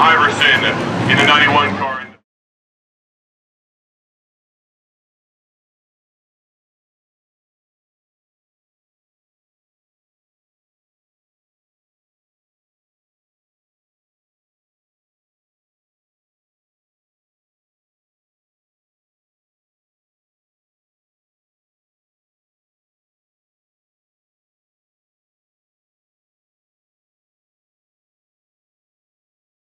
Iverson in the 91 car.